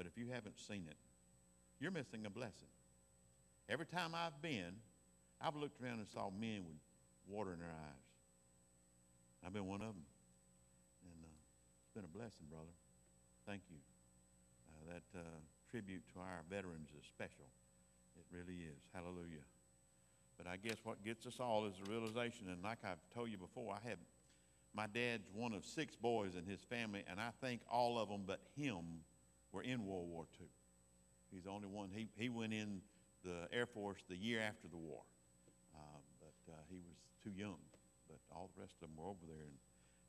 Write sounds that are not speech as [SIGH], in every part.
But if you haven't seen it, you're missing a blessing. Every time I've been, I've looked around and saw men with water in their eyes. I've been one of them. And uh, it's been a blessing, brother. Thank you. Uh, that uh, tribute to our veterans is special. It really is. Hallelujah. But I guess what gets us all is the realization, and like I've told you before, I had my dad's one of six boys in his family, and I think all of them but him were in World War II. He's the only one. He, he went in the Air Force the year after the war, uh, but uh, he was too young. But all the rest of them were over there and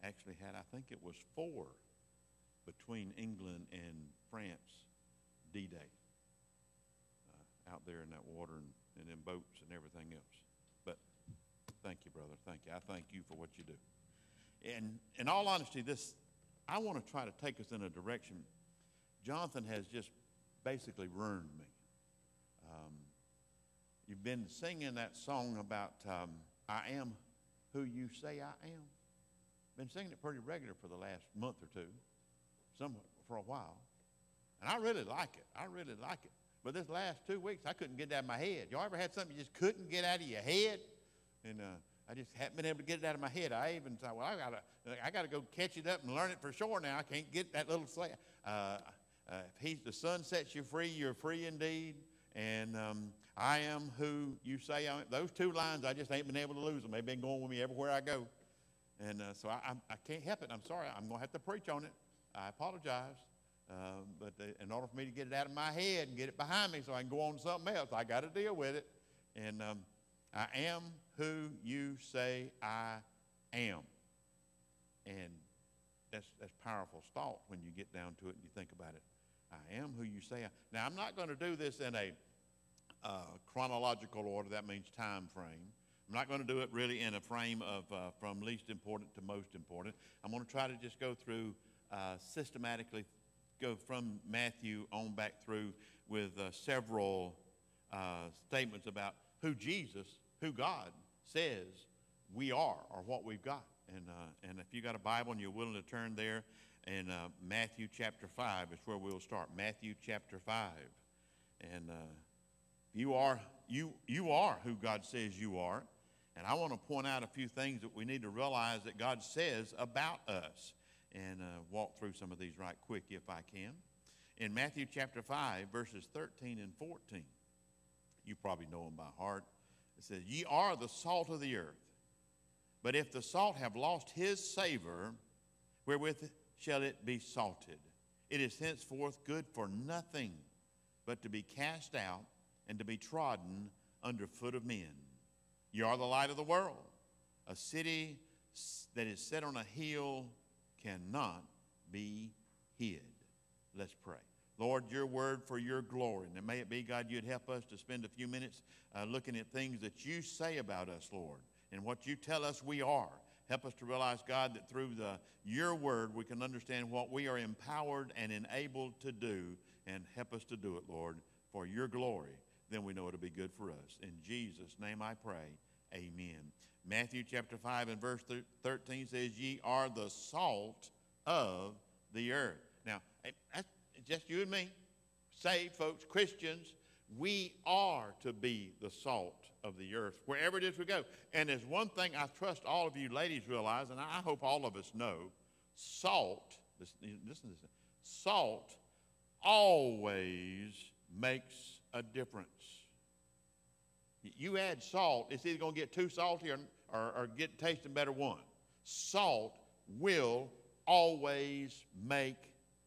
actually had, I think it was four between England and France D Day uh, out there in that water and, and in boats and everything else. But thank you, brother. Thank you. I thank you for what you do. And in all honesty, this I want to try to take us in a direction. Jonathan has just basically ruined me. Um, you've been singing that song about um, I am who you say I am. Been singing it pretty regular for the last month or two, some for a while. And I really like it. I really like it. But this last two weeks, I couldn't get it out of my head. Y'all ever had something you just couldn't get out of your head? And uh, I just haven't been able to get it out of my head. I even thought, well, I gotta, I gotta go catch it up and learn it for sure now. I can't get that little slave. Uh, uh, if he's the Son sets you free, you're free indeed. And um, I am who you say I am. Those two lines, I just ain't been able to lose them. They've been going with me everywhere I go. And uh, so I, I, I, can't help it. I'm sorry. I'm going to have to preach on it. I apologize. Uh, but in order for me to get it out of my head and get it behind me so I can go on to something else, I got to deal with it. And um, I am who you say I am. And that's, that's powerful thought when you get down to it and you think about it. I am who you say I am. Now, I'm not going to do this in a uh, chronological order. That means time frame. I'm not going to do it really in a frame of uh, from least important to most important. I'm going to try to just go through uh, systematically, go from Matthew on back through with uh, several uh, statements about who Jesus, who God says we are or what we've got. And, uh, and if you got a Bible and you're willing to turn there, in uh, Matthew chapter 5 is where we'll start. Matthew chapter 5. And uh, you, are, you, you are who God says you are. And I want to point out a few things that we need to realize that God says about us and uh, walk through some of these right quick if I can. In Matthew chapter 5, verses 13 and 14, you probably know them by heart. It says, Ye are the salt of the earth. But if the salt have lost his savor, wherewith shall it be salted. It is henceforth good for nothing but to be cast out and to be trodden under foot of men. You are the light of the world. A city that is set on a hill cannot be hid. Let's pray. Lord, your word for your glory. And may it be, God, you'd help us to spend a few minutes uh, looking at things that you say about us, Lord, and what you tell us we are. Help us to realize, God, that through the, your word we can understand what we are empowered and enabled to do, and help us to do it, Lord, for your glory. Then we know it'll be good for us. In Jesus' name I pray. Amen. Matthew chapter 5 and verse 13 says, Ye are the salt of the earth. Now, eh, that's just you and me, saved folks, Christians. We are to be the salt of the earth, wherever it is we go. And there's one thing I trust all of you ladies realize, and I hope all of us know salt, listen to this, salt always makes a difference. You add salt, it's either going to get too salty or, or, or get tasting better one. Salt will always make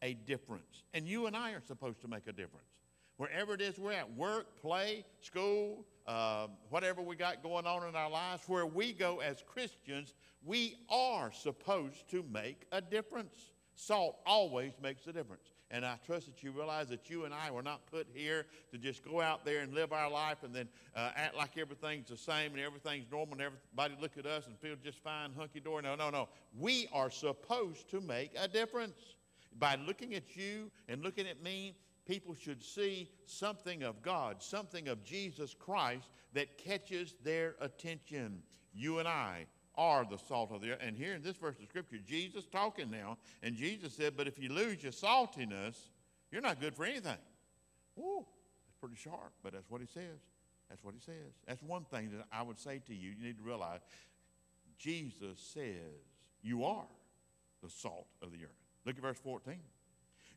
a difference. And you and I are supposed to make a difference. Wherever it is we're at, work, play, school, uh, whatever we got going on in our lives, where we go as Christians, we are supposed to make a difference. Salt always makes a difference. And I trust that you realize that you and I were not put here to just go out there and live our life and then uh, act like everything's the same and everything's normal and everybody look at us and feel just fine, hunky dory. No, no, no. We are supposed to make a difference. By looking at you and looking at me, people should see something of God, something of Jesus Christ that catches their attention. You and I are the salt of the earth. And here in this verse of Scripture, Jesus talking now, and Jesus said, But if you lose your saltiness, You're not good for anything. Woo, that's pretty sharp, but that's what he says. That's what he says. That's one thing that I would say to you. You need to realize Jesus says you are the salt of the earth. Look at verse 14.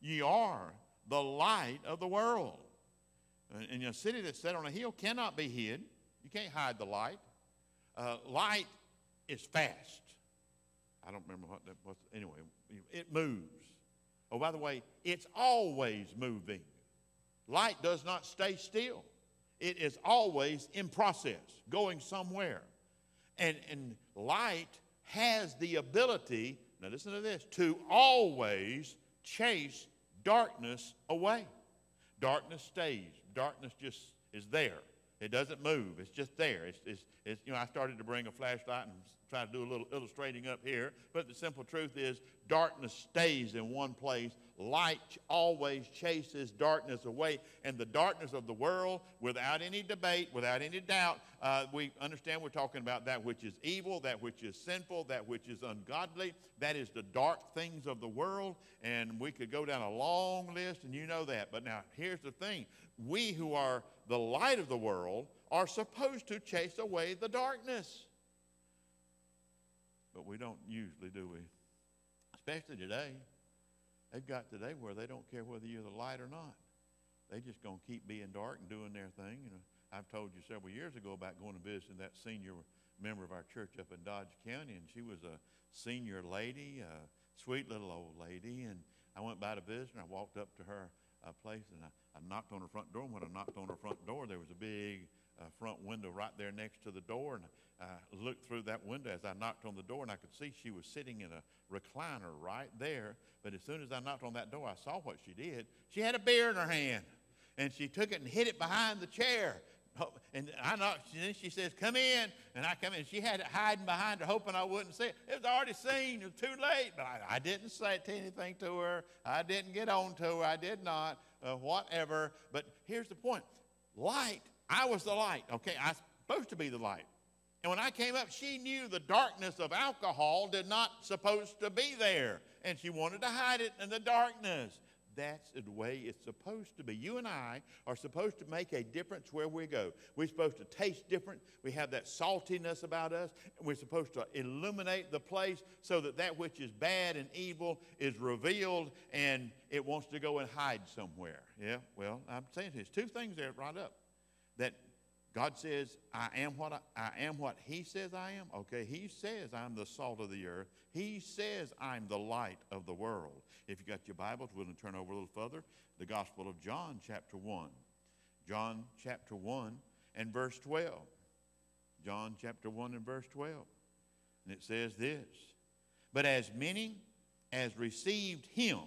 Ye are the light of the world. And a city that's set on a hill cannot be hid. You can't hide the light. Uh, light is fast. I don't remember what that was. Anyway, it moves. Oh, by the way, it's always moving. Light does not stay still. It is always in process, going somewhere. And, and light has the ability, now listen to this, to always chase darkness away. Darkness stays. Darkness just is there. It doesn't move. It's just there. It's, it's, it's, you know, I started to bring a flashlight and try to do a little illustrating up here, but the simple truth is darkness stays in one place. Light always chases darkness away. And the darkness of the world, without any debate, without any doubt, uh, we understand we're talking about that which is evil, that which is sinful, that which is ungodly. That is the dark things of the world. And we could go down a long list, and you know that. But now, here's the thing we who are the light of the world are supposed to chase away the darkness. But we don't usually, do we? Especially today. They've got today where they don't care whether you're the light or not. They just going to keep being dark and doing their thing. You know, I've told you several years ago about going to visit that senior member of our church up in Dodge County, and she was a senior lady, a sweet little old lady. And I went by to visit, and I walked up to her uh, place, and I, I knocked on her front door. And when I knocked on her front door, there was a big uh, front window right there next to the door. And I looked through that window as I knocked on the door, and I could see she was sitting in a recliner right there. But as soon as I knocked on that door, I saw what she did. She had a beer in her hand, and she took it and hid it behind the chair. And I knocked, and then she says, Come in. And I come in. She had it hiding behind her, hoping I wouldn't see it. It was already seen. It was too late. But I, I didn't say anything to her. I didn't get on to her. I did not. Uh, whatever. But here's the point light. I was the light, okay? I was supposed to be the light. And when I came up, she knew the darkness of alcohol did not supposed to be there. And she wanted to hide it in the darkness. That's the way it's supposed to be. You and I are supposed to make a difference where we go. We're supposed to taste different. We have that saltiness about us. We're supposed to illuminate the place so that that which is bad and evil is revealed and it wants to go and hide somewhere. Yeah, well, I'm saying there's two things there right up that God says, I am what I, I, am what He says I am. Okay, He says I'm the salt of the earth. He says I'm the light of the world. If you got your Bibles, we'll turn over a little further. The Gospel of John, chapter 1. John chapter 1 and verse 12. John chapter 1 and verse 12. And it says this But as many as received him,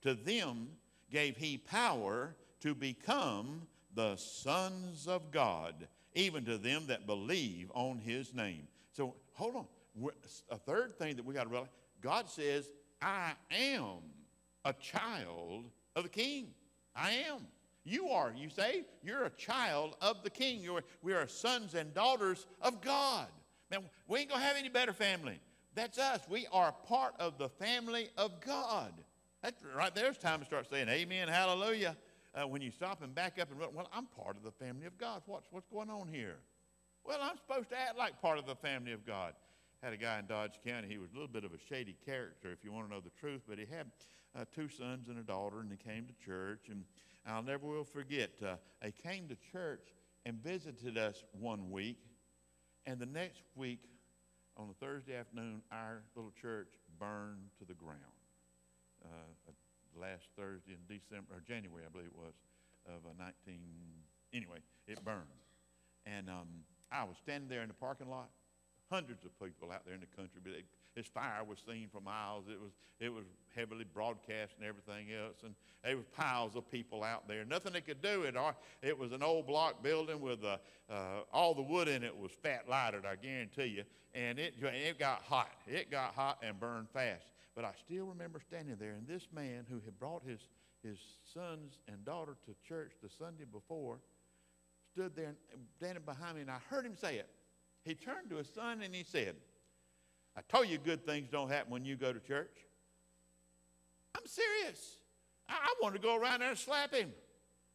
to them gave he power to become the sons of God, even to them that believe on his name. So hold on. A third thing that we got to realize God says, I am a child of the king. I am. You are, you say, you're a child of the king. You're, we are sons and daughters of God. Man, we ain't going to have any better family. That's us. We are part of the family of God. That's right there's time to start saying amen, hallelujah uh, when you stop and back up and run, well, I'm part of the family of God. What's, what's going on here? Well, I'm supposed to act like part of the family of God. Had a guy in Dodge County. He was a little bit of a shady character, if you want to know the truth, but he had uh, two sons and a daughter, and they came to church. And I'll never will forget, uh, they came to church and visited us one week. And the next week, on a Thursday afternoon, our little church burned to the ground. Uh, last Thursday in December, or January, I believe it was, of uh, 19, anyway, it burned. And um, I was standing there in the parking lot, hundreds of people out there in the country, but this fire was seen for miles. It was, it was heavily broadcast and everything else, and there was piles of people out there. Nothing they could do. It, it was an old block building with uh, uh, all the wood in it was fat lighted, I guarantee you, and it, it got hot. It got hot and burned fast. But I still remember standing there, and this man who had brought his, his sons and daughter to church the Sunday before stood there standing behind me, and I heard him say it. He turned to his son and he said, I told you good things don't happen when you go to church. I'm serious. I, I wanted to go around there and slap him.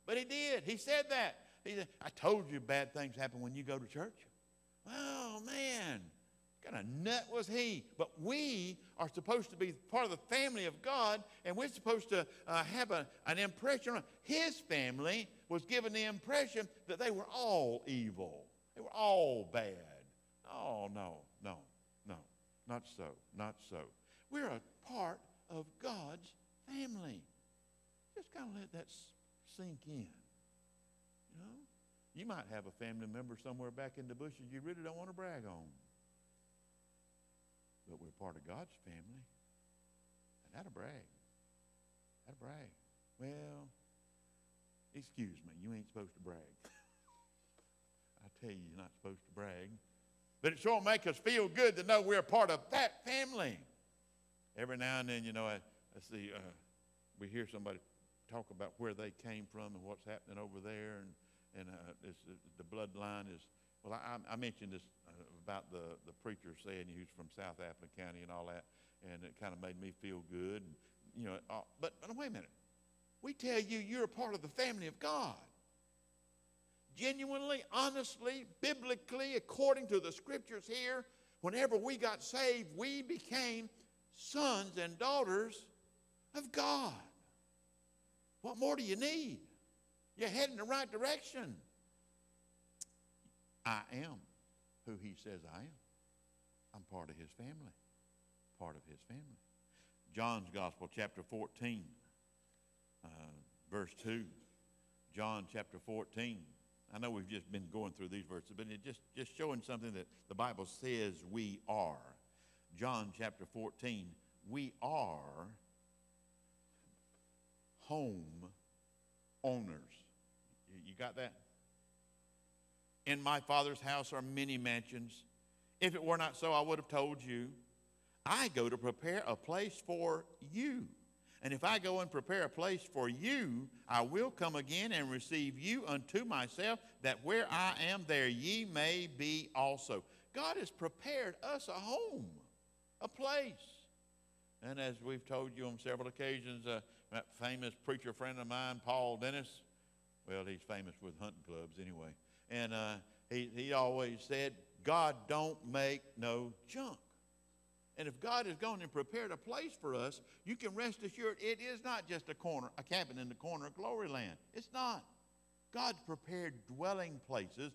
But he did. He said that. He said, I told you bad things happen when you go to church. Oh, man. Kind of nut was he? But we are supposed to be part of the family of God, and we're supposed to uh, have a, an impression. On his family was given the impression that they were all evil, they were all bad. Oh, no, no, no, not so, not so. We're a part of God's family. Just kind of let that sink in. You know? You might have a family member somewhere back in the bushes you really don't want to brag on. But we're part of God's family. And that'll brag. That'll brag. Well, excuse me, you ain't supposed to brag. [LAUGHS] I tell you, you're not supposed to brag. But it sure make us feel good to know we're a part of that family. Every now and then, you know, I, I see, uh, we hear somebody talk about where they came from and what's happening over there, and, and uh, the bloodline is, well, I, I mentioned this about the, the preacher saying he was from South Appling County and all that, and it kind of made me feel good. And, you know, uh, but, but wait a minute. We tell you you're a part of the family of God. Genuinely, honestly, biblically, according to the scriptures here, whenever we got saved, we became sons and daughters of God. What more do you need? You're heading in the right direction. I am who he says I am. I'm part of his family. Part of his family. John's Gospel, chapter 14, uh, verse 2. John chapter 14. I know we've just been going through these verses, but it's just, just showing something that the Bible says we are. John chapter 14. We are home owners. You got that? In my Father's house are many mansions. If it were not so, I would have told you. I go to prepare a place for you. And if I go and prepare a place for you, I will come again and receive you unto myself, that where I am, there ye may be also. God has prepared us a home, a place. And as we've told you on several occasions, uh, that famous preacher friend of mine, Paul Dennis, well, he's famous with hunting clubs anyway. And uh, he, he always said, God don't make no junk. And if God has gone and prepared a place for us, you can rest assured it is not just a corner, a cabin in the corner of glory land. It's not. God's prepared dwelling places.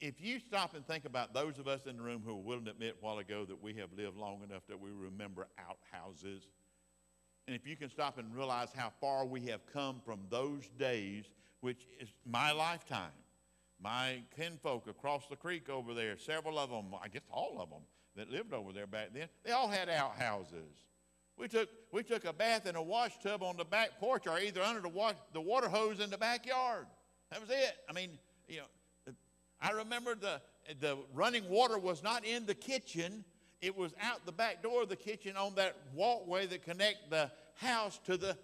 If you stop and think about those of us in the room who are willing to admit a while ago that we have lived long enough that we remember outhouses, and if you can stop and realize how far we have come from those days, which is my lifetime, my kinfolk across the creek over there, several of them, I guess all of them that lived over there back then, they all had outhouses. We took, we took a bath in a wash tub on the back porch or either under the, wash, the water hose in the backyard. That was it. I mean, you know, I remember the, the running water was not in the kitchen it was out the back door of the kitchen on that walkway that connect the house to the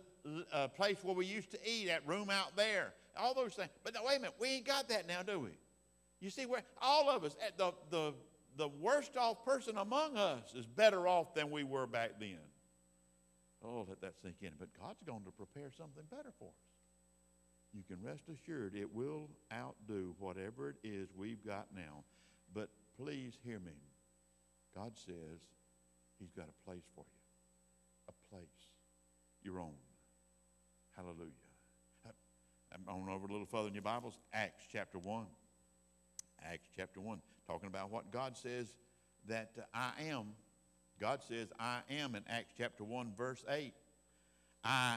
uh, place where we used to eat, that room out there. All those things. But wait a minute, we ain't got that now, do we? You see, where all of us, the, the, the worst off person among us is better off than we were back then. Oh, let that sink in. But God's going to prepare something better for us. You can rest assured it will outdo whatever it is we've got now. But please hear me. God says He's got a place for you, a place, your own. Hallelujah. I'm on over a little further in your Bibles. Acts chapter 1. Acts chapter 1, talking about what God says that I am. God says, I am in Acts chapter 1, verse 8. I,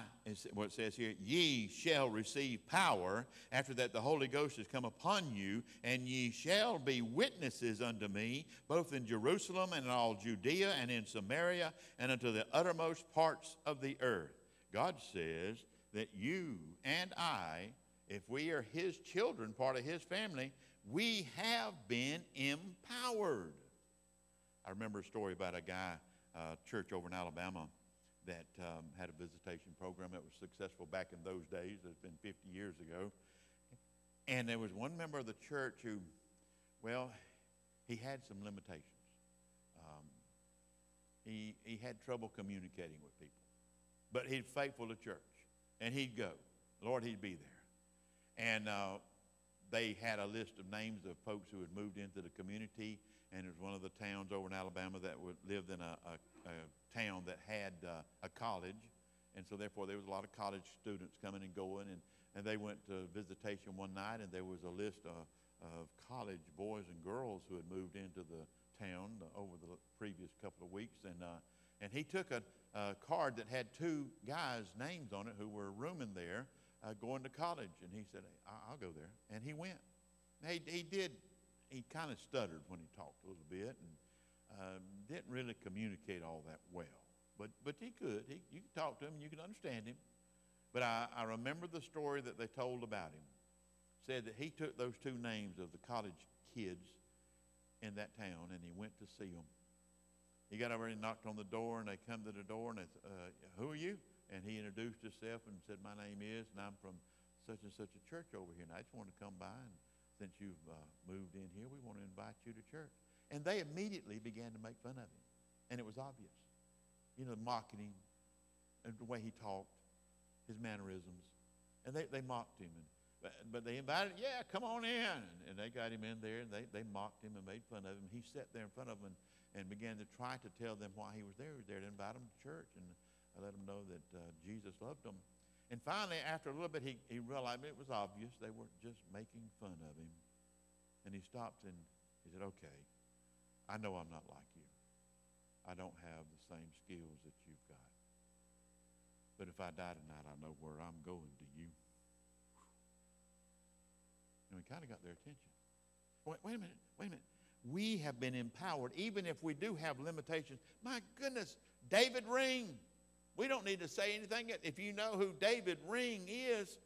what it says here, ye shall receive power after that the Holy Ghost has come upon you, and ye shall be witnesses unto me, both in Jerusalem and in all Judea and in Samaria and unto the uttermost parts of the earth. God says that you and I, if we are His children, part of His family, we have been empowered. I remember a story about a guy, uh, church over in Alabama that um, had a visitation program that was successful back in those days. It's been 50 years ago. And there was one member of the church who, well, he had some limitations. Um, he, he had trouble communicating with people. but he'd faithful to church. And he'd go. Lord, he'd be there. And uh, they had a list of names of folks who had moved into the community. And it was one of the towns over in Alabama that would, lived in a, a, a town that had uh, a college. And so, therefore, there was a lot of college students coming and going. And, and they went to visitation one night, and there was a list of, of college boys and girls who had moved into the town over the previous couple of weeks. And, uh, and he took a, a card that had two guys' names on it who were rooming there uh, going to college. And he said, I'll go there. And he went. He, he did, he kind of stuttered when he talked a little bit and um, didn't really communicate all that well. But, but he could. He, you could talk to him and you could understand him. But I, I remember the story that they told about him. Said that he took those two names of the college kids in that town and he went to see them. He got over and knocked on the door and they come to the door and they said, uh, who are you? And he introduced himself and said, my name is, and I'm from such and such a church over here. And I just wanted to come by and since you've uh, moved in here, we want to invite you to church. And they immediately began to make fun of him. And it was obvious. You know, mocking him, and the way he talked, his mannerisms. And they, they mocked him. And, but, but they invited, yeah, come on in. And, they got him in there, and they, they mocked him and made fun of him. He sat there in front of them and, and began to try to tell them why he was there. He was there to invite them to church. And I let them know that uh, Jesus loved them. And finally, after a little bit, he, he realized it was obvious they were just making fun of him. And he stopped and he said, okay, I know I'm not like you. I don't have the same skills that you've got. But if I die tonight, I know where I'm going to you. And we kind of got their attention. Wait, wait a minute, wait a minute. We have been empowered, even if we do have limitations. My goodness, David Ring. We don't need to say anything. If you know who David Ring is,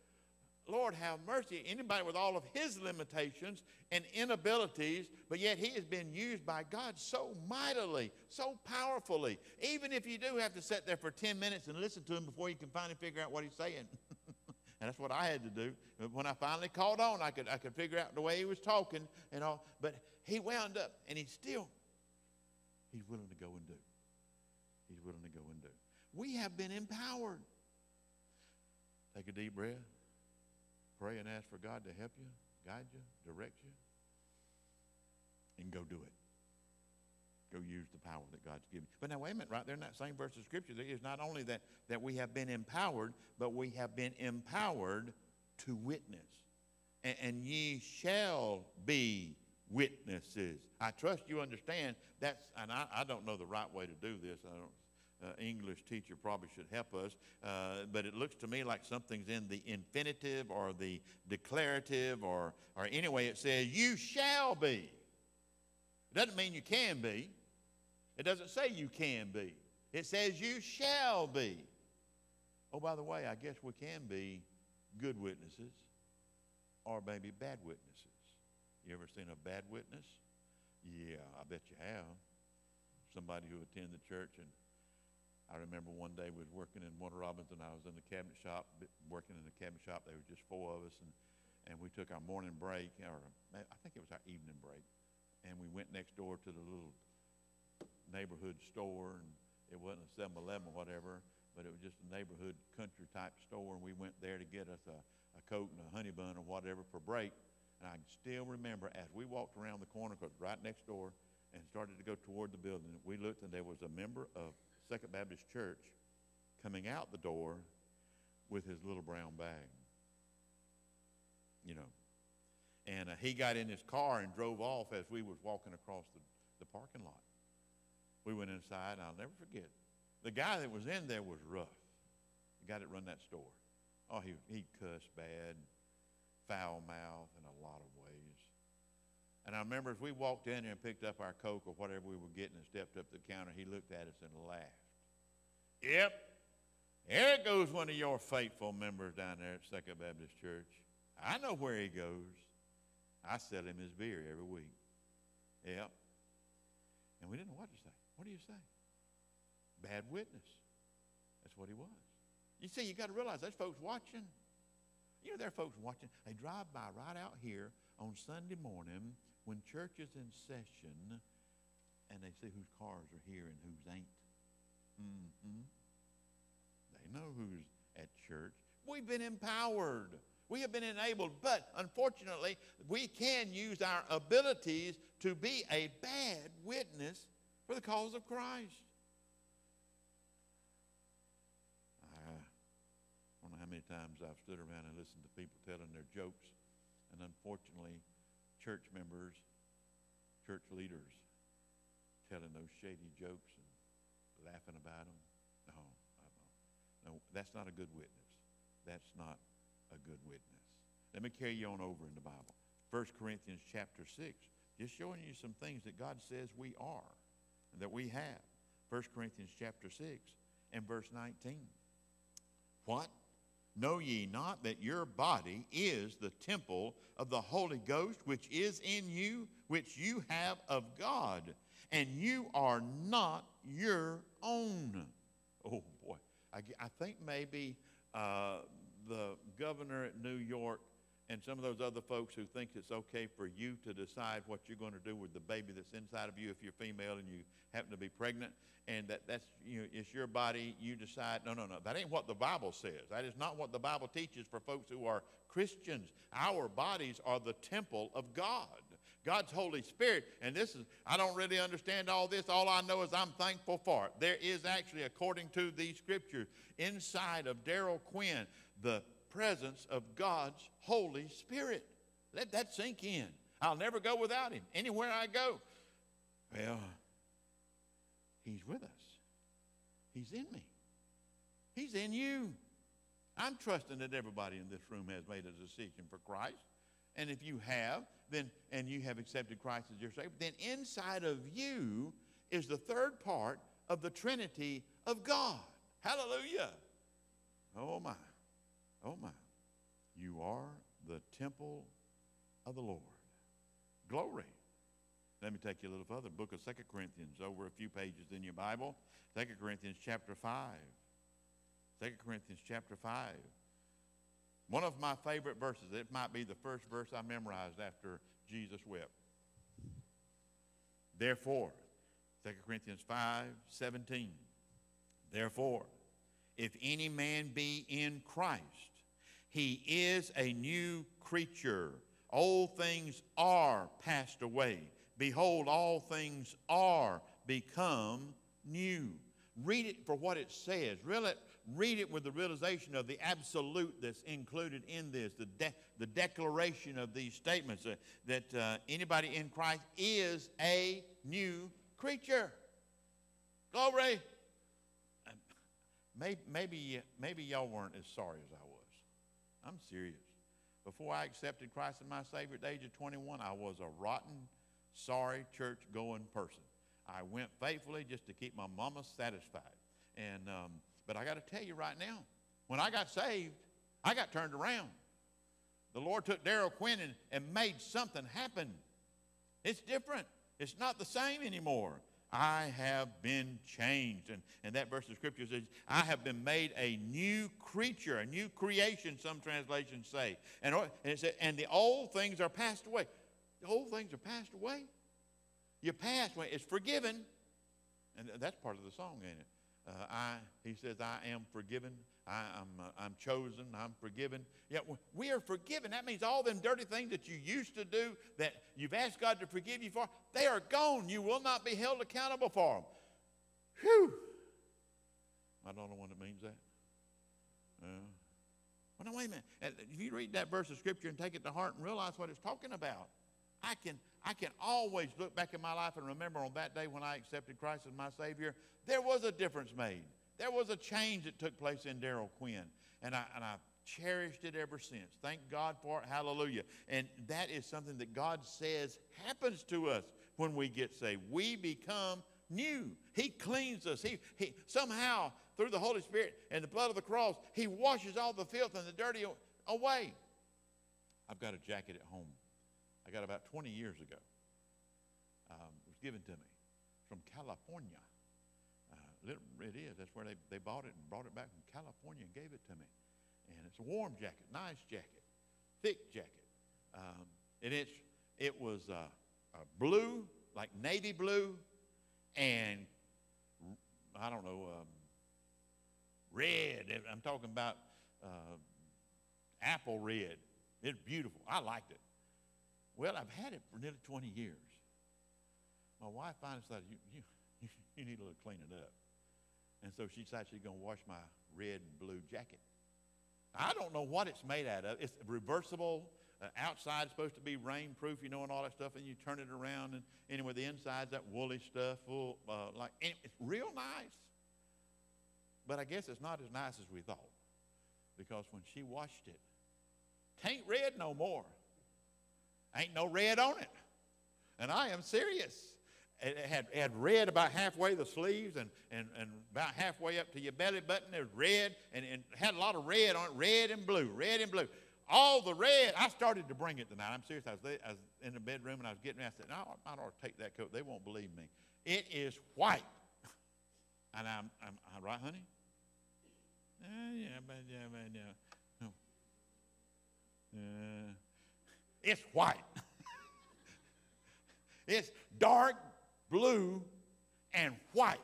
Lord have mercy. Anybody with all of his limitations and inabilities, but yet he has been used by God so mightily, so powerfully. Even if you do have to sit there for 10 minutes and listen to him before you can finally figure out what he's saying. [LAUGHS] and that's what I had to do. When I finally caught on, I could, I could figure out the way he was talking and all. But he wound up, and he still, he's willing to go and do. He's willing to go and do. We have been empowered. Take a deep breath. Pray and ask for God to help you, guide you, direct you, and go do it. Go use the power that God's given. You. But now, wait a minute, right there in that same verse of Scripture, there is not only that, that we have been empowered, but we have been empowered to witness. And, and ye shall be witnesses. I trust you understand that's, and I, I don't know the right way to do this. I don't uh, English teacher probably should help us, uh, but it looks to me like something's in the infinitive or the declarative or, or anyway, it says, You shall be. It doesn't mean you can be, it doesn't say you can be. It says, You shall be. Oh, by the way, I guess we can be good witnesses or maybe bad witnesses. You ever seen a bad witness? Yeah, I bet you have. Somebody who attended the church and I remember one day we was working in Warner Robins, and I was in the cabinet shop, working in the cabinet shop. There was just four of us, and, and we took our morning break, or I think it was our evening break, and we went next door to the little neighborhood store, and it wasn't a 7-Eleven or whatever, but it was just a neighborhood country type store, and we went there to get us a, a Coke and a honey bun or whatever for break. And I can still remember as we walked around the corner, because right next door, and started to go toward the building, we looked and there was a member of Second Baptist Church coming out the door with his little brown bag. You know. And uh, he got in his car and drove off as we was walking across the, the parking lot. We went inside, and I'll never forget. The guy that was in there was rough. The guy that run that store. Oh, he, he cussed bad, foul mouth in a lot of ways. And I remember as we walked in there and picked up our Coke or whatever we were getting and stepped up the counter, he looked at us and laughed. Yep. There goes one of your faithful members down there at Second Baptist Church. I know where he goes. I sell him his beer every week. Yep. And we didn't know what to say. What do you say? Bad witness. That's what he was. You see, you got to realize there's folks watching. You know, there are folks watching. They drive by right out here on Sunday morning when church is in session and they see whose cars are here and whose ain't. Mm-hmm. They know who's at church. We've been empowered. We have been enabled, but unfortunately, we can use our abilities to be a bad witness for the cause of Christ. I don't know how many times I've stood around and listened to people telling their jokes, and unfortunately, church members, church leaders, telling those shady jokes and laughing about them. No, no, that's not a good witness. That's not a good witness. Let me carry you on over in the Bible. 1 Corinthians chapter 6, just showing you some things that God says we are and that we have. 1 Corinthians chapter 6 and verse 19. What? Know ye not that your body is the temple of the Holy Ghost, which is in you, which you have of God, and you are not your own? Oh boy, I, I think maybe uh, the governor at New York and some of those other folks who think it's okay for you to decide what you're going to do with the baby that's inside of you if you're female and you happen to be pregnant and that that's you know, it's your body you decide. No no no. That ain't what the bible says. That is not what the bible teaches for folks who are christians. Our bodies are the temple of god god's holy spirit and this is i don't really understand all this all i know is i'm thankful for it there is actually according to these scriptures inside of daryl quinn the presence of God's Holy Spirit. Let that sink in. I'll never go without Him anywhere I go. Well, He's with us, He's in me, He's in you. I'm trusting that everybody in this room has made a decision for Christ. And if you have, then and you have accepted Christ as your Savior, then inside of you is the third part of the Trinity of God. Hallelujah. Oh my. Oh my. You are the temple of the Lord. Glory. Let me take you a little further. Book of Second Corinthians, over a few pages in your Bible. Second Corinthians chapter 5. Second Corinthians chapter 5. One of my favorite verses. It might be the first verse I memorized after Jesus wept. Therefore, 2 Corinthians 5 17. Therefore, if any man be in Christ, he is a new creature. Old things are passed away. Behold, all things are become new. Read it for what it says. Really, read it with the realization of the absolute that's included in this, the, de- the declaration of these statements uh, that uh, anybody in Christ is a new creature. Glory. Maybe, maybe, maybe y'all weren't as sorry as I was. I'm serious. Before I accepted Christ as my Savior at the age of 21, I was a rotten, sorry, church going person. I went faithfully just to keep my mama satisfied. And, um, but I got to tell you right now, when I got saved, I got turned around. The Lord took Daryl Quinn and, and made something happen. It's different. It's not the same anymore. I have been changed. And, and that verse of scripture says, I have been made a new creature, a new creation, some translations say. And, oh, and it said, and the old things are passed away. The old things are passed away. You passed away. It's forgiven. And that's part of the song, ain't it? Uh, I, he says, I am forgiven. I, am I'm, uh, I'm chosen. I'm forgiven. Yeah, we are forgiven. That means all them dirty things that you used to do that you've asked God to forgive you for, they are gone. You will not be held accountable for them. Whew. I don't know what it means that. Uh, well, no, wait a minute. If you read that verse of Scripture and take it to heart and realize what it's talking about, I can, I can always look back in my life and remember on that day when I accepted Christ as my Savior, there was a difference made. There was a change that took place in Daryl Quinn. And, I, and I've cherished it ever since. Thank God for it. Hallelujah. And that is something that God says happens to us when we get saved. We become new. He cleans us. He, he somehow through the Holy Spirit and the blood of the cross, He washes all the filth and the dirty away. I've got a jacket at home. I got about 20 years ago. Um, it was given to me from California. Uh, it is. That's where they, they bought it and brought it back from California and gave it to me. And it's a warm jacket, nice jacket, thick jacket. Um, and it's, it was uh, blue, like navy blue, and I don't know, um, red. I'm talking about uh, apple red. It's beautiful. I liked it. Well, I've had it for nearly 20 years. My wife finally said, you, you, [LAUGHS] you need to clean it up. And so she decided she's going to wash my red and blue jacket. I don't know what it's made out of. It's reversible. Uh, outside it's supposed to be rainproof, you know, and all that stuff. And you turn it around, and anyway, the inside's that woolly stuff, full uh, like it's real nice. But I guess it's not as nice as we thought, because when she washed it, tain't red no more. Ain't no red on it, and I am serious it had, it had red about halfway the sleeves and, and, and about halfway up to your belly button. There was red and, and had a lot of red on it, red and blue, red and blue. All the red, I started to bring it tonight. I'm serious. I was, I was in the bedroom and I was getting ready. I said, no, I ought to take that coat. They won't believe me. It is white. [LAUGHS] and I'm, I'm, I'm right, honey? Uh, yeah, but yeah, but yeah. Uh, it's white. it's dark blue, and white.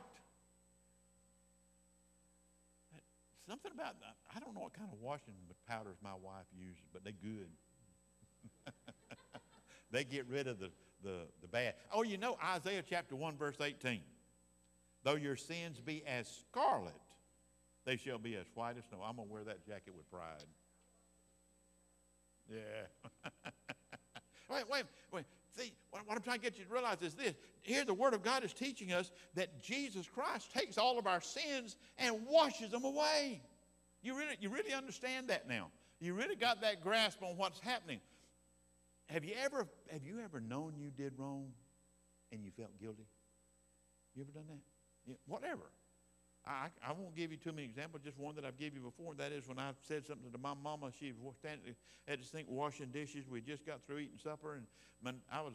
Something about. I don't know what kind of washing powders my wife uses, but they're good. [LAUGHS] they get rid of the, the, the bad. Oh, you know, Isaiah chapter 1, verse 18. Though your sins be as scarlet, they shall be as white as snow. I'm going to wear that jacket with pride. Yeah. [LAUGHS] wait, wait, wait. See, what I'm trying to get you to realize is this. Here, the Word of God is teaching us that Jesus Christ takes all of our sins and washes them away. You really, you really understand that now. You really got that grasp on what's happening. Have you ever, have you ever known you did wrong and you felt guilty? You ever done that? Yeah, whatever. I, I won't give you too many examples, just one that I've given you before. That is when I said something to my mama. She was standing at the sink washing dishes. We just got through eating supper, and my, I was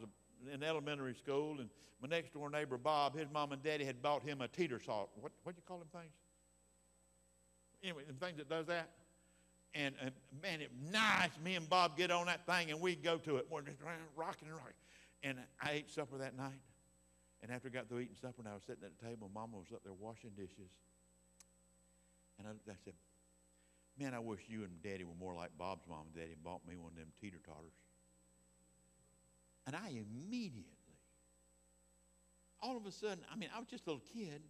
in elementary school, and my next door neighbor, Bob, his mom and daddy had bought him a teeter salt. What, what do you call them things? Anyway, the things that does that. And, and man, it nice. Me and Bob get on that thing, and we go to it. We're just rocking and rocking. And I ate supper that night. And after I got through eating supper and I was sitting at the table, Mama was up there washing dishes. And I, I said, Man, I wish you and Daddy were more like Bob's mom and Daddy and bought me one of them teeter totters. And I immediately, all of a sudden, I mean, I was just a little kid,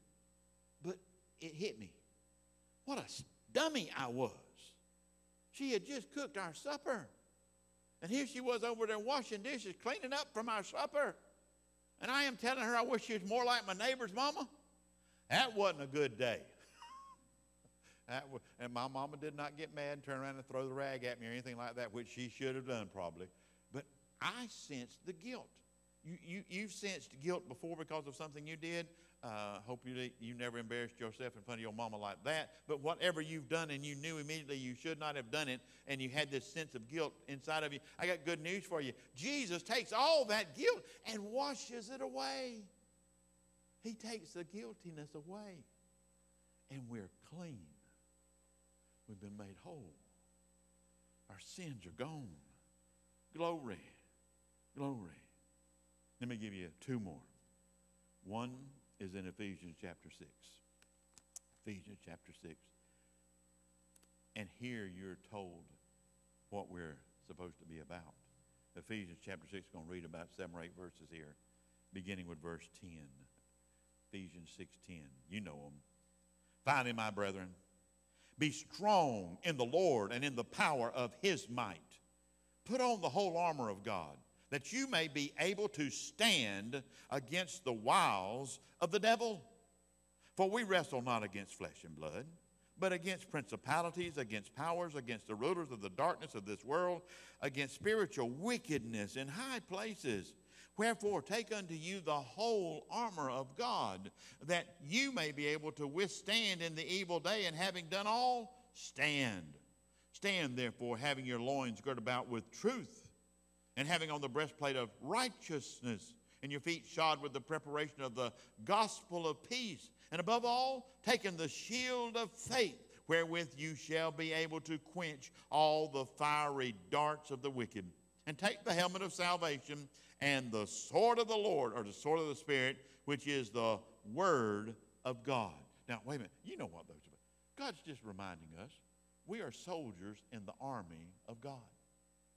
but it hit me. What a dummy I was. She had just cooked our supper. And here she was over there washing dishes, cleaning up from our supper. And I am telling her I wish she was more like my neighbor's mama. That wasn't a good day. [LAUGHS] was, and my mama did not get mad and turn around and throw the rag at me or anything like that, which she should have done probably. But I sensed the guilt. You, you, you've sensed guilt before because of something you did. Uh, hope you, you never embarrassed yourself in front of your mama like that. But whatever you've done and you knew immediately you should not have done it, and you had this sense of guilt inside of you, I got good news for you. Jesus takes all that guilt and washes it away. He takes the guiltiness away, and we're clean. We've been made whole. Our sins are gone. Glory. Glory. Let me give you two more. One is in Ephesians chapter 6. Ephesians chapter 6. And here you're told what we're supposed to be about. Ephesians chapter 6, going to read about seven or eight verses here, beginning with verse 10. Ephesians 6.10. You know them. Finally, my brethren, be strong in the Lord and in the power of his might. Put on the whole armor of God that you may be able to stand against the wiles of the devil. For we wrestle not against flesh and blood, but against principalities, against powers, against the rulers of the darkness of this world, against spiritual wickedness in high places. Wherefore, take unto you the whole armor of God, that you may be able to withstand in the evil day, and having done all, stand. Stand therefore, having your loins girt about with truth and having on the breastplate of righteousness, and your feet shod with the preparation of the gospel of peace, and above all, taking the shield of faith, wherewith you shall be able to quench all the fiery darts of the wicked, and take the helmet of salvation and the sword of the Lord, or the sword of the Spirit, which is the word of God. Now, wait a minute. You know what those are. God's just reminding us we are soldiers in the army of God.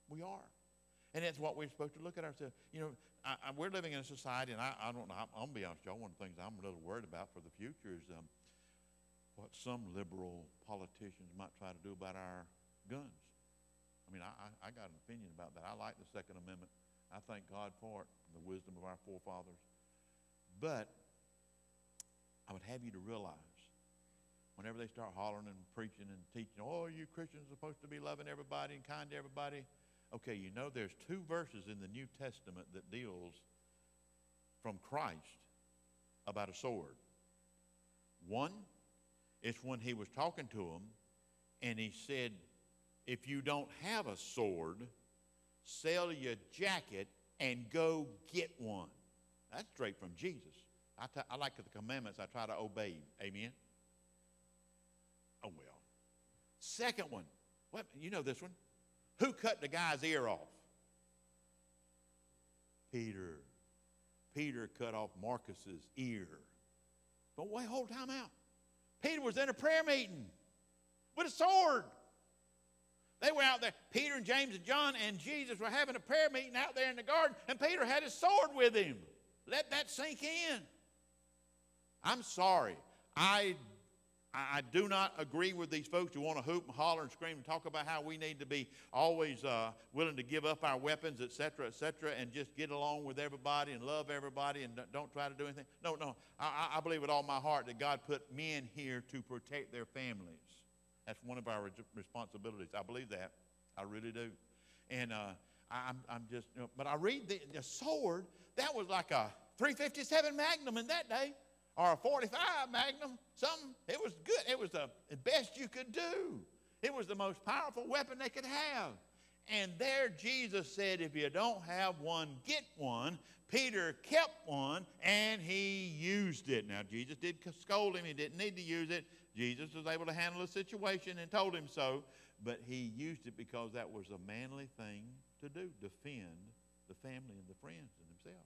We are. And that's what we're supposed to look at ourselves. You know, I, I, we're living in a society, and I, I don't know, I'm, I'm going to be honest, with y'all, one of the things I'm a little worried about for the future is um, what some liberal politicians might try to do about our guns. I mean, I, I got an opinion about that. I like the Second Amendment. I thank God for it, the wisdom of our forefathers. But I would have you to realize whenever they start hollering and preaching and teaching, oh, you Christians are supposed to be loving everybody and kind to everybody. Okay, you know there's two verses in the New Testament that deals from Christ about a sword. One, is when he was talking to him and he said, if you don't have a sword, sell your jacket and go get one. That's straight from Jesus. I, I like the commandments. I try to obey. Amen. Oh well. Second one. What you know this one? Who cut the guy's ear off? Peter. Peter cut off Malchus's ear. But wait, hold time out. Peter was in a prayer meeting with a sword. They were out there. Peter and James and John and Jesus were having a prayer meeting out there in the garden, and Peter had his sword with him. Let that sink in. I'm sorry. I, I do not agree with these folks who want to hoop and holler and scream and talk about how we need to be always uh, willing to give up our weapons, et cetera, et cetera, and just get along with everybody and love everybody and don't try to do anything. No, no. I, I believe with all my heart that God put men here to protect their families. That's one of our responsibilities. I believe that. I really do. And uh, I'm, I'm just, you know, but I read the, the sword, that was like a 357 Magnum in that day, or a 45 Magnum, something. It was good. It was the best you could do. It was the most powerful weapon they could have. And there Jesus said, if you don't have one, get one. Peter kept one and he used it. Now, Jesus did scold him. He didn't need to use it. Jesus was able to handle the situation and told him so, but he used it because that was a manly thing to do defend the family and the friends and himself.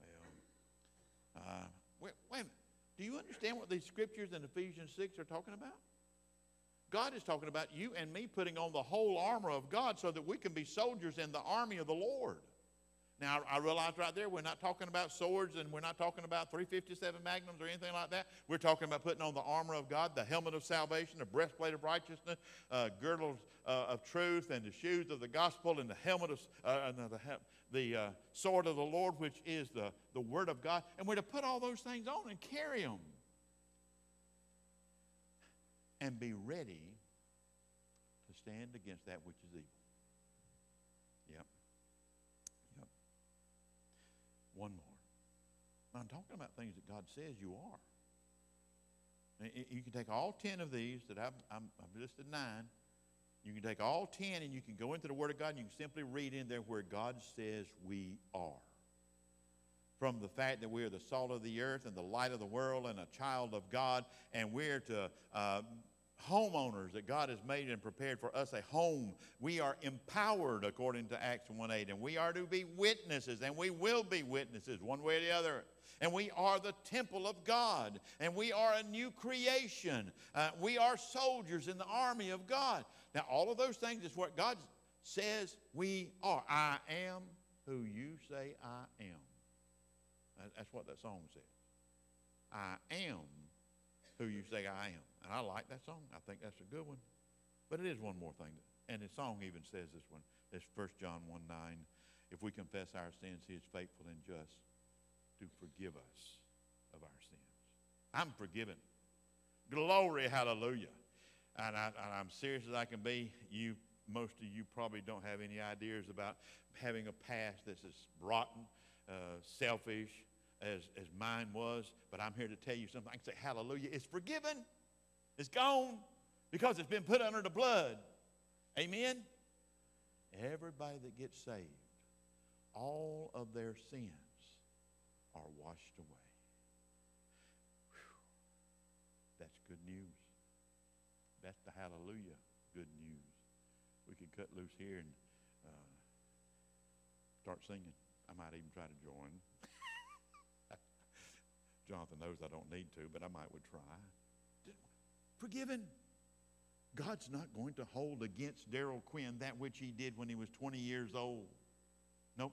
Well, uh, wait, wait Do you understand what these scriptures in Ephesians 6 are talking about? God is talking about you and me putting on the whole armor of God so that we can be soldiers in the army of the Lord. Now, I realize right there we're not talking about swords and we're not talking about 357 magnums or anything like that. We're talking about putting on the armor of God, the helmet of salvation, the breastplate of righteousness, uh, girdles uh, of truth, and the shoes of the gospel, and the helmet of uh, the, the uh, sword of the Lord, which is the, the word of God. And we're to put all those things on and carry them and be ready to stand against that which is evil. Yep. One more. I'm talking about things that God says you are. You can take all 10 of these that I've, I'm, I've listed nine. You can take all 10 and you can go into the Word of God and you can simply read in there where God says we are. From the fact that we are the salt of the earth and the light of the world and a child of God, and we're to uh, homeowners that God has made and prepared for us a home. We are empowered according to Acts 1 8, and we are to be witnesses, and we will be witnesses one way or the other. And we are the temple of God, and we are a new creation. Uh, we are soldiers in the army of God. Now, all of those things is what God says we are. I am who you say I am. That's what that song says. I am who you say I am. And I like that song. I think that's a good one. But it is one more thing. and the song even says this one. It's 1 John 1 9. If we confess our sins, he is faithful and just to forgive us of our sins. I'm forgiven. Glory, hallelujah. And, I, am serious as I can be. You, most of you probably don't have any ideas about having a past that's as rotten, uh, selfish as, as mine was. But I'm here to tell you something. I can say, hallelujah. It's forgiven. It's gone because it's been put under the blood. Amen? Everybody that gets saved, all of their sins are washed away. Whew. That's good news. That's the hallelujah good news. We could cut loose here and uh, start singing. I might even try to join. [LAUGHS] Jonathan knows I don't need to, but I might would try. Forgiven. God's not going to hold against Daryl Quinn that which he did when he was 20 years old. Nope.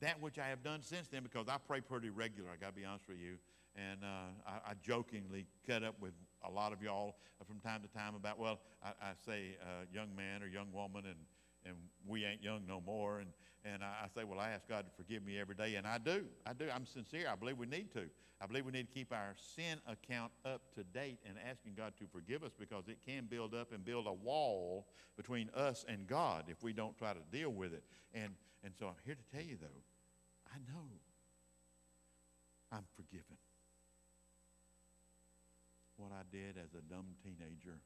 That which I have done since then, because I pray pretty regular, I got to be honest with you. And uh, I, I, jokingly cut up with a lot of y'all from time to time about, well, I, I say uh, young man or young woman, and, and we ain't young no more. And, and I, I say, well, I ask God to forgive me every day, and I do. I do. I'm sincere. I believe we need to. I believe we need to keep our sin account up to date and asking God to forgive us because it can build up and build a wall between us and God if we don't try to deal with it. And, and so I'm here to tell you, though, I know I'm forgiven. What I did as a dumb teenager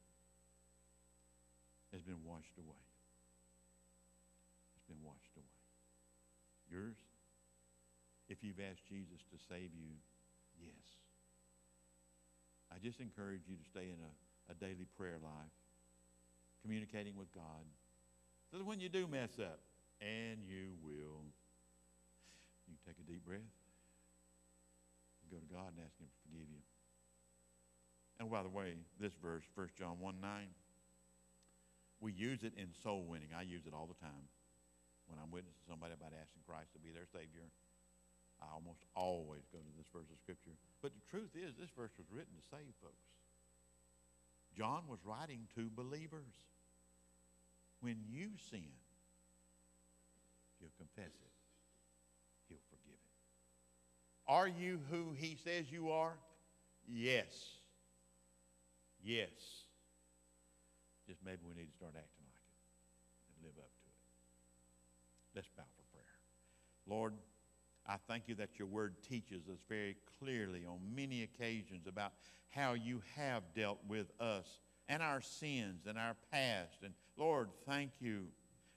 has been washed away. If you've asked Jesus to save you, yes. I just encourage you to stay in a, a daily prayer life, communicating with God, so that when you do mess up, and you will, you take a deep breath, go to God and ask Him to forgive you. And by the way, this verse, 1 John 1 9, we use it in soul winning. I use it all the time when I'm witnessing somebody about asking Christ to be their Savior, I almost always go to this verse of Scripture. But the truth is, this verse was written to save folks. John was writing to believers. When you sin, you'll confess it, he'll forgive it. Are you who he says you are? Yes. Yes. Just maybe we need to start acting Let's bow for prayer. Lord, I thank you that your word teaches us very clearly on many occasions about how you have dealt with us and our sins and our past. And Lord, thank you.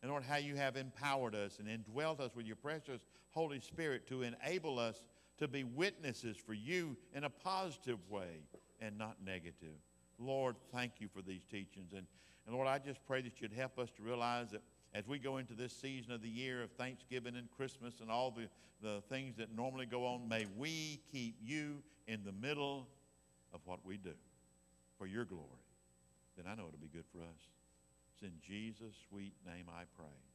And Lord, how you have empowered us and indwelt us with your precious Holy Spirit to enable us to be witnesses for you in a positive way and not negative. Lord, thank you for these teachings. And, and Lord, I just pray that you'd help us to realize that as we go into this season of the year of Thanksgiving and Christmas and all the, the things that normally go on, may we keep you in the middle of what we do for your glory. Then I know it'll be good for us. It's in Jesus' sweet name I pray.